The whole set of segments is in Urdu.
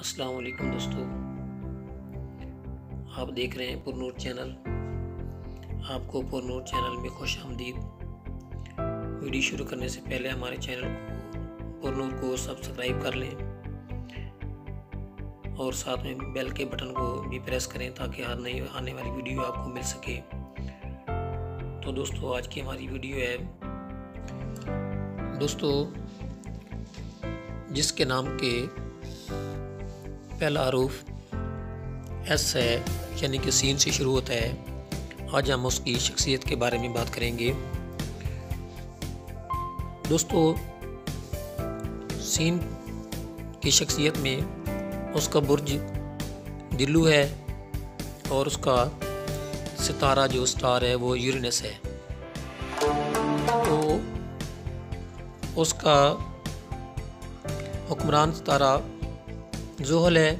السلام علیکم دوستو۔ آپ دیکھ رہے ہیں پر نور چینل۔ آپ کو پر نور چینل میں خوش آمدید۔ ویڈیو شروع کرنے سے پہلے ہمارے چینل کو پر نور کو سبسکرائب کر لیں۔ اور ساتھ میں بیل کے بٹن کو بھی پریس کریں تاکہ ہر نئی آنے والی ویڈیو آپ کو مل سکے۔ تو دوستو، آج کی ہماری ویڈیو ہے۔ دوستو، جس کے نام کے پہلا حروف ایس ہے یعنی کہ سین سے شروع ہوتا ہے۔ آج ہم اس کی شخصیت کے بارے میں بات کریں گے۔ دوستو، سین کی شخصیت میں اس کا برج دلو ہے اور اس کا ستارہ جو سٹار ہے وہ یورینس ہے۔ تو اس کا حکمران ستارہ زحل ہے،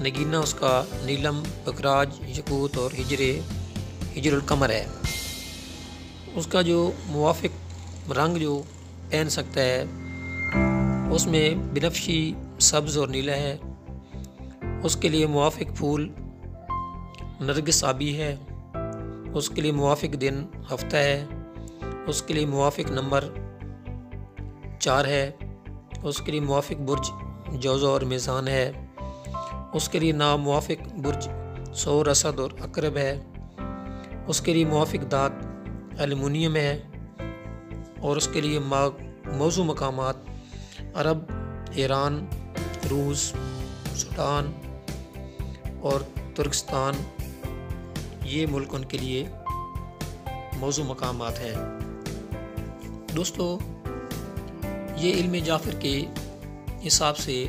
نگینہ اس کا نیلم، بکراج یقوت اور ہجر ہجر القمر ہے۔ اس کا جو موافق رنگ جو پہن سکتا ہے، اس میں بنفشی، سبز اور نیلا ہے۔ اس کے لیے موافق پھول نرگس آبی ہے۔ اس کے لیے موافق دن ہفتہ ہے۔ اس کے لیے موافق نمبر چار ہے۔ اس کے لیے موافق برج جوزہ اور میزان ہے۔ اس کے لیے نام موافق برج سور اسد اور اقرب ہے۔ اس کے لیے موافق دات ایلومینیم ہے۔ اور اس کے لیے موضوع مقامات عرب، ایران، روس، سوڈان اور ترکستان، یہ ملک ان کے لیے موضوع مقامات ہیں۔ دوستو، یہ علم جعفر کے حساب سے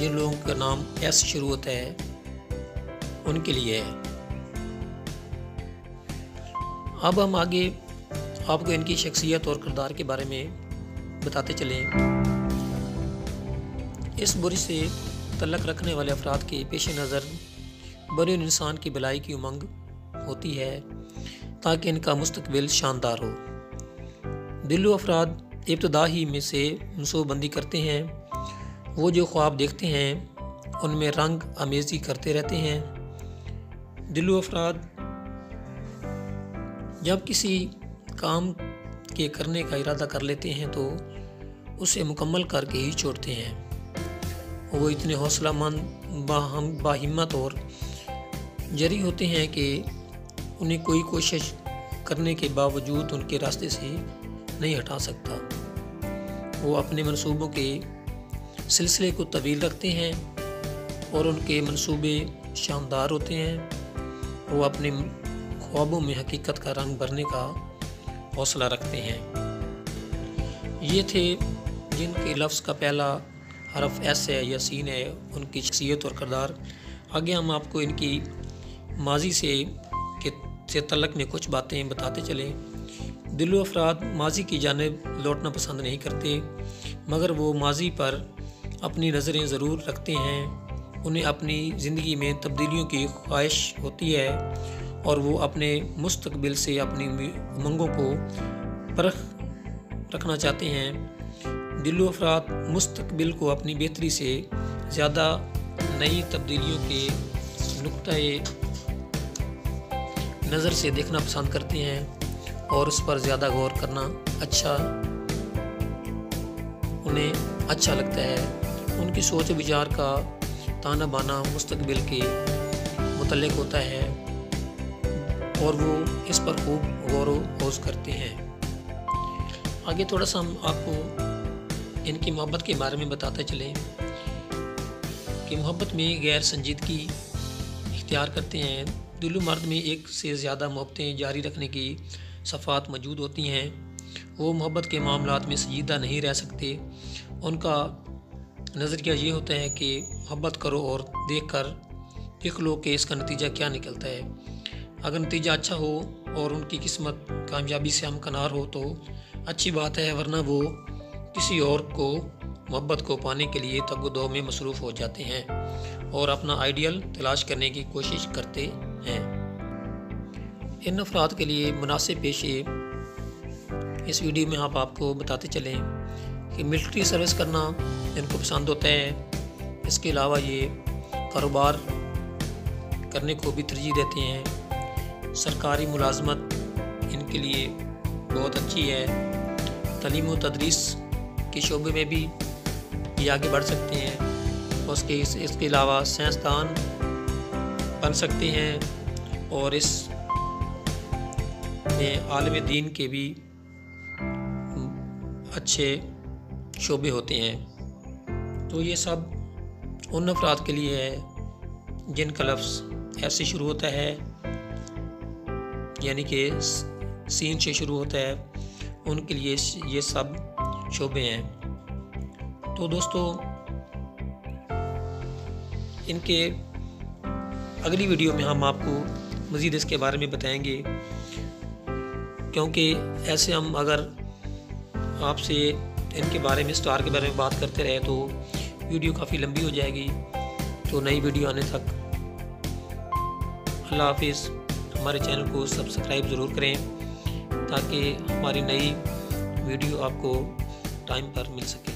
جن لوگوں کا نام ایس شروع ہوتا ہے، ان کے لیے ہے۔ اب ہم آگے آپ کو ان کی شخصیت اور کردار کے بارے میں بتاتے چلیں۔ اس برج سے تعلق رکھنے والے افراد کے پیش نظر بڑے انسان کی بلائی کی امنگ ہوتی ہے تاکہ ان کا مستقبل شاندار ہو۔ دلو افراد ابتدا ہی میں سے منصوبہ بندی کرتے ہیں۔ وہ جو خواب دیکھتے ہیں، ان میں رنگ امیزی کرتے رہتے ہیں۔ دلو افراد، جب کسی کام کے کرنے کا ارادہ کر لیتے ہیں تو اسے مکمل کر کے ہی چھوڑتے ہیں۔ وہ اتنے حوصلہ مند، باہم، باہمت اور جری ہوتے ہیں کہ انہیں کوئی کوشش کرنے کے باوجود ان کے راستے سے نہیں ہٹا سکتا۔ وہ اپنے منصوبوں کے سلسلے کو طویل رکھتے ہیں اور ان کے منصوبے شاندار ہوتے ہیں۔ وہ اپنے خوابوں میں حقیقت کا رنگ بھرنے کا حوصلہ رکھتے ہیں۔ یہ تھے جن کے لفظ کا پہلا حرف ایس ہے یا سین ہے، ان کی شخصیت اور کردار۔ آگے ہم آپ کو ان کی ماضی سے سے تعلق میں کچھ باتیں بتاتے چلیں۔ دل و افراد ماضی کی جانب لوٹنا پسند نہیں کرتے، مگر وہ ماضی پر اپنی نظریں ضرور رکھتے ہیں۔ انہیں اپنی زندگی میں تبدیلیوں کی خواہش ہوتی ہے اور وہ اپنے مستقبل سے اپنی امنگوں کو پرخ رکھنا چاہتے ہیں۔ دل و افراد مستقبل کو اپنی بہتری سے زیادہ نئی تبدیلیوں کے نقطۂ نظر سے دیکھنا پسند کرتے ہیں۔ اور اس پر زیادہ غور کرنا اچھا انہیں اچھا لگتا ہے۔ ان کی سوچ و وچار کا تانا بانا مستقبل کے متعلق ہوتا ہے اور وہ اس پر خوب غور و خوض کرتے ہیں۔ آگے تھوڑا سا ہم آپ کو ان کی محبت کے بارے میں بتاتے چلیں کہ محبت میں غیر سنجیدگی اختیار کرتے ہیں۔ دلو مرد میں ایک سے زیادہ محبتیں جاری رکھنے کی صفات موجود ہوتی ہیں، وہ محبت کے معاملات میں سجیدہ نہیں رہ سکتے۔ ان کا نظریہ یہ ہوتا ہے کہ محبت کرو اور دیکھ کر دیکھ لو کہ اس کا نتیجہ کیا نکلتا ہے۔ اگر نتیجہ اچھا ہو اور ان کی قسمت کامیابی سے ہمکنار ہو تو اچھی بات ہے، ورنہ وہ کسی اور کو محبت کو پانے کے لیے تگ و دو میں مصروف ہو جاتے ہیں اور اپنا آئیڈیل تلاش کرنے کی کوشش کرتے ہیں۔ ان افراد کے لیے مناسب پیشے اس ویڈیو میں آپ آپ کو بتاتے چلیں کہ ملٹری سروس کرنا ان کو پسند ہوتا ہے اس کے علاوہ یہ کاروبار کرنے کو بھی ترجیح دیتے ہیں۔ سرکاری ملازمت ان کے لیے بہت اچھی ہے۔ تعلیم و تدریس کے شعبے میں بھی یہ آگے بڑھ سکتے ہیں۔ اس کے اس کے علاوہ سائنسدان بن سکتے ہیں اور اس میں عالم دین کے بھی اچھے شعبے ہوتے ہیں۔ تو یہ سب ان افراد کے لیے ہے جن کا لفظ ایسے شروع ہوتا ہے یعنی کہ سین سے شروع ہوتا ہے، ان کے لیے یہ سب شعبے ہیں۔ تو دوستو، ان کے اگلی ویڈیو میں ہم آپ کو مزید اس کے بارے میں بتائیں گے۔ کیونکہ ایسے ہم اگر آپ سے ان کے بارے میں سٹار کے بارے میں بات کرتے رہے تو ویڈیو کافی لمبی ہو جائے گی تو نئی ویڈیو آنے تک اللہ حافظ، ہمارے چینل کو سبسکرائب ضرور کریں تاکہ ہماری نئی ویڈیو آپ کو ٹائم پر مل سکے۔